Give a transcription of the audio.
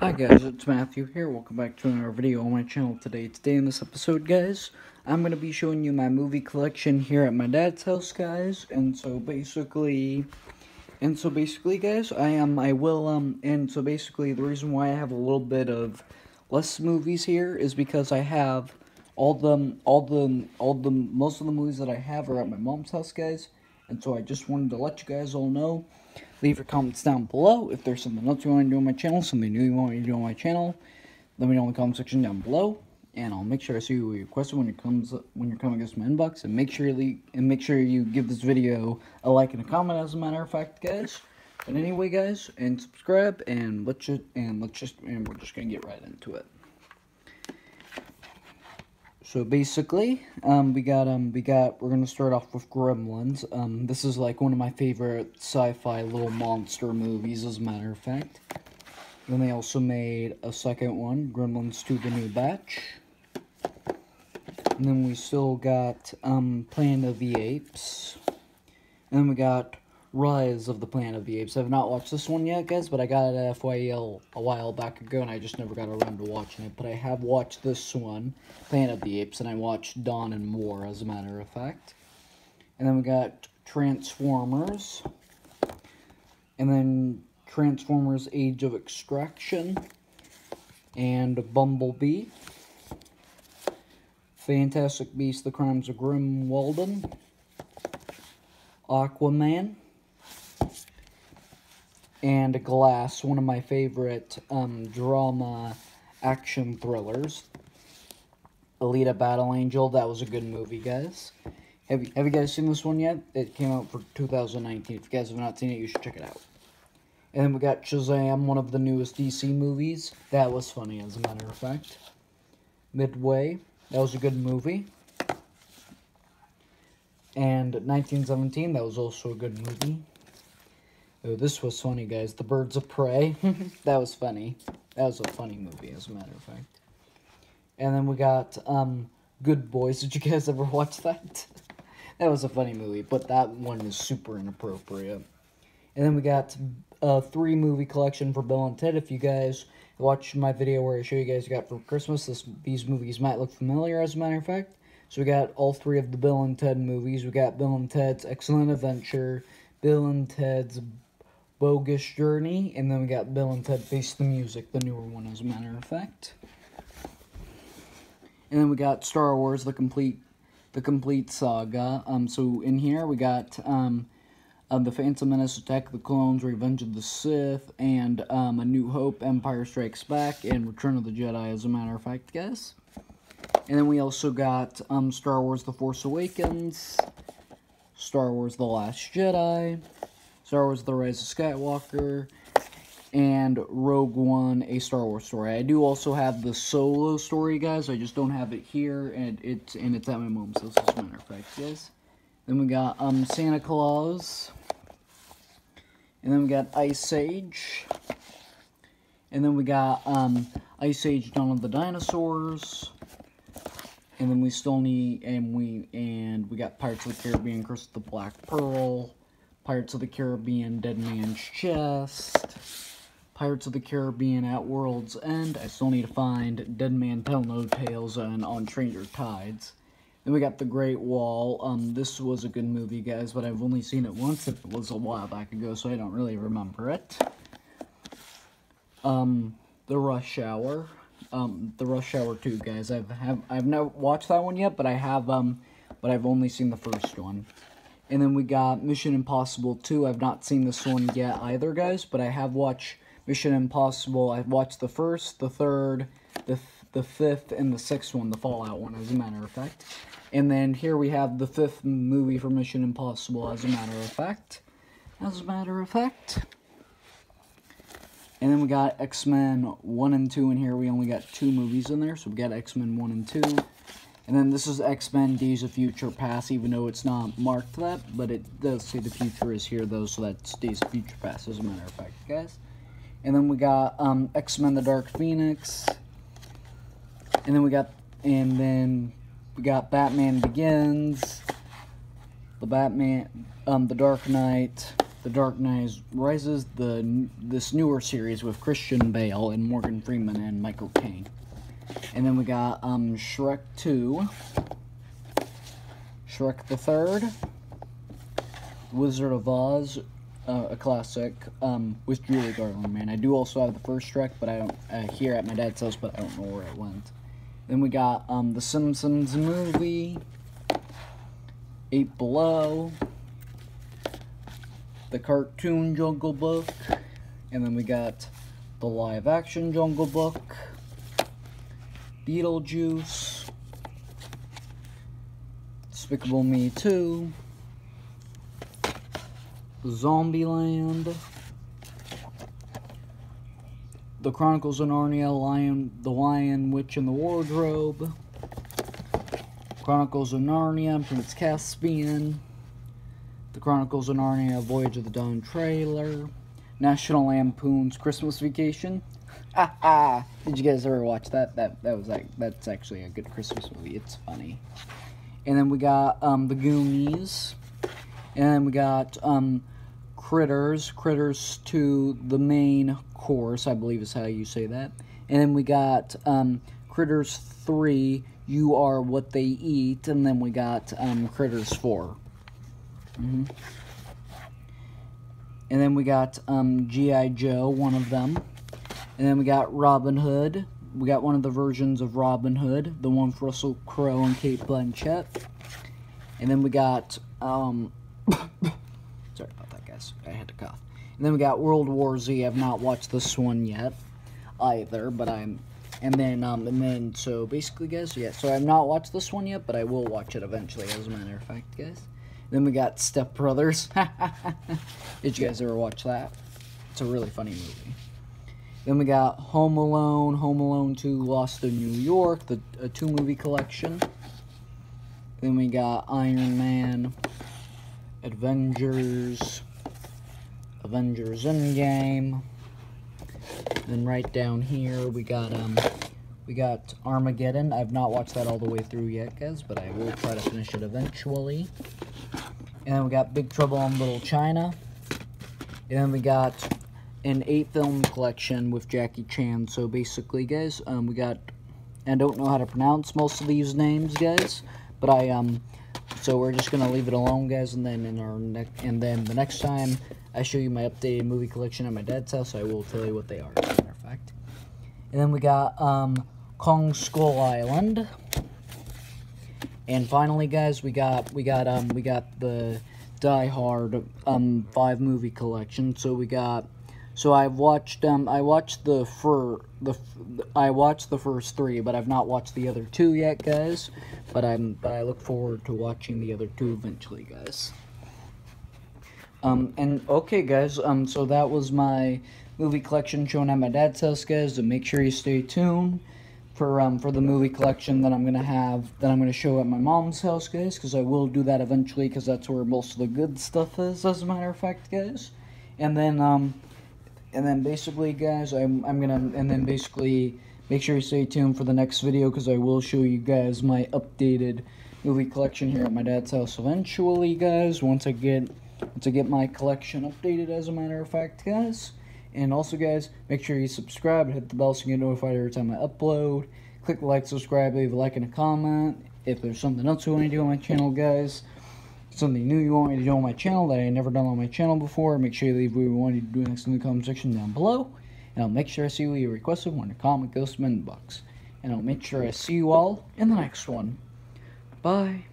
Hi guys, it's Matthew here. Welcome back to another video on my channel today. Today in this episode, guys, I'm going to be showing you my movie collection here at my dad's house, guys. And so basically, and so basically, guys, I am, I will, um, and so basically the reason why I have a little bit of less movies here is because I have all the, all the, all the, most of the movies that I have are at my mom's house, guys. And so I just wanted to let you guys all know Leave your comments down below. If there's something else you want to do on my channel, something new you want me to do on my channel, let me know in the comment section down below. And I'll make sure I see you request when it comes when you're coming against my inbox. And make sure you and make sure you give this video a like and a comment. As a matter of fact, guys. But anyway, guys, and subscribe, and let's just and let's just and we're just gonna get right into it. So basically, um, we got um, we got we're gonna start off with Gremlins. Um, this is like one of my favorite sci-fi little monster movies, as a matter of fact. Then they also made a second one, Gremlins 2: The New Batch. And then we still got um, Planet of the Apes. And then we got Rise of the Planet of the Apes. I have not watched this one yet, guys, but I got it at FYE a while back ago, and I just never got around to watching it. But I have watched this one, Planet of the Apes, and I watched Dawn and War, as a matter of fact. And then we got Transformers. And then Transformers Age of Extinction. And Bumblebee. Fantastic Beasts, The Crimes of Grindelwald. Aquaman and Glass, one of my favorite um, drama action thrillers. Alita Battle Angel, that was a good movie, guys. Have you, have you guys seen this one yet? It came out for 2019. If you guys have not seen it, you should check it out. And then we got Shazam, one of the newest DC movies. That was funny, as a matter of fact. Midway, that was a good movie. And 1917, that was also a good movie. Oh, this was funny, guys. The Birds of Prey. that was funny. That was a funny movie, as a matter of fact. And then we got um, Good Boys. Did you guys ever watch that? that was a funny movie, but that one is super inappropriate. And then we got a three movie collection for Bill and Ted. If you guys watch my video where I show you guys got for Christmas, this, these movies might look familiar, as a matter of fact. So we got all three of the Bill and Ted movies. We got Bill and Ted's Excellent Adventure, Bill and Ted's Bogus Journey, and then we got Bill and Ted Face the Music, the newer one, as a matter of fact. And then we got Star Wars, the complete, the complete saga. Um, so in here we got um, uh, the Phantom Menace, Attack of the Clones, Revenge of the Sith, and um, A New Hope, Empire Strikes Back, and Return of the Jedi, as a matter of fact, guys. And then we also got um, Star Wars: The Force Awakens, Star Wars: The Last Jedi. Star Wars The Rise of Skywalker, and Rogue One, A Star Wars Story. I do also have the solo story, guys. I just don't have it here, and it's and it's at my mom's house, as a matter of fact, guys. Then we got um Santa Claus, and then we got Ice Age, and then we got um Ice Age Dawn of the Dinosaurs, and then we still need and we and we got Pirates of the Caribbean, Curse of the Black Pearl. Pirates of the Caribbean Dead Man's Chest, Pirates of the Caribbean at World's End. I still need to find Dead Man Tell No Tales and On Stranger Tides. Then we got The Great Wall. Um, this was a good movie, guys, but I've only seen it once. It was a while back ago, so I don't really remember it. Um, The Rush Hour. Um, The Rush Hour 2, guys. I've have I've never watched that one yet, but I have um, but I've only seen the first one. And then we got Mission Impossible 2. I've not seen this one yet either, guys, but I have watched Mission Impossible. I've watched the first, the third, the, the fifth, and the sixth one, the Fallout one, as a matter of fact. And then here we have the fifth movie for Mission Impossible, as a matter of fact. As a matter of fact. And then we got X-Men 1 and 2 in here. We only got two movies in there, so we got X-Men 1 and 2. And then this is X-Men Days of Future Past, even though it's not marked that, but it does say the future is here, though, so that's Days of Future Past, as a matter of fact, guys. And then we got um, X-Men The Dark Phoenix. And then we got, and then we got Batman Begins, the Batman, um, The Dark Knight, The Dark Knight Rises, the this newer series with Christian Bale and Morgan Freeman and Michael Caine. And then we got um, Shrek 2, Shrek the Third, Wizard of Oz, uh, a classic, um, with Julie Garland, man. I do also have the first Shrek, but I don't, uh, here at my dad's house, but I don't know where it went. Then we got um, The Simpsons movie, Eight Below, the cartoon Jungle Book, and then we got the live action Jungle Book, Beetlejuice, Despicable Me 2, Zombieland, The Chronicles of Narnia, Lion, The Lion, Witch, and the Wardrobe, Chronicles of Narnia, Prince Caspian, The Chronicles of Narnia, Voyage of the Dawn Treader, National Lampoon's Christmas Vacation. Did you guys ever watch that? That that was like that's actually a good Christmas movie. It's funny. And then we got um, the Goonies, and then we got um, Critters, Critters 2 the main course, I believe is how you say that. And then we got um, Critters three, You Are What They Eat, and then we got um, Critters 4 mm-hmm. And then we got um, G.I. Joe, one of them. And then we got Robin Hood. We got one of the versions of Robin Hood, the one with Russell Crowe and Cate Blanchett. And then we got, um, sorry about that, guys. I had to cough. And then we got World War Z. I've not watched this one yet either, but I'm, and then, um, and then, so basically, guys, yeah, so I've not watched this one yet, but I will watch it eventually, as a matter of fact, guys. Then we got Step Brothers. Did you guys ever watch that? It's a really funny movie. Then we got Home Alone, Home Alone 2, Lost in New York, the a two movie collection. Then we got Iron Man, Avengers, Avengers Endgame. Then right down here we got um we got Armageddon. I've not watched that all the way through yet, guys, but I will try to finish it eventually. And then we got Big Trouble in Little China. And then we got an eight film collection with Jackie Chan. So basically, guys, um, we got. I don't know how to pronounce most of these names, guys, but I um. So we're just gonna leave it alone, guys, and then in our next, and then the next time I show you my updated movie collection at my dad's house, I will tell you what they are. As a matter of fact. And then we got um, Kong Skull Island. And finally, guys, we got we got um we got the Die Hard um five movie collection. So we got so I've watched um I watched the fur the I watched the first three, but I've not watched the other two yet, guys. But I'm but I look forward to watching the other two eventually, guys. Um and okay, guys. Um so that was my movie collection shown at my dad's house, guys. So make sure you stay tuned for um for the movie collection that I'm gonna have that I'm gonna show at my mom's house, guys, because I will do that eventually, because that's where most of the good stuff is, as a matter of fact, guys. And then um, and then basically, guys, I'm I'm gonna and then basically make sure you stay tuned for the next video, because I will show you guys my updated movie collection here at my dad's house eventually, guys. Once I get once I get my collection updated, as a matter of fact, guys. And also, guys, make sure you subscribe and hit the bell so you get notified every time I upload. Click like, subscribe, leave a like and a comment. If there's something else you want to do on my channel, guys, something new you want me to do on my channel that I never done on my channel before, make sure you leave what you want to do next in the comment section down below. And I'll make sure I see what you requested when the comment goes to the box. And I'll make sure I see you all in the next one. Bye.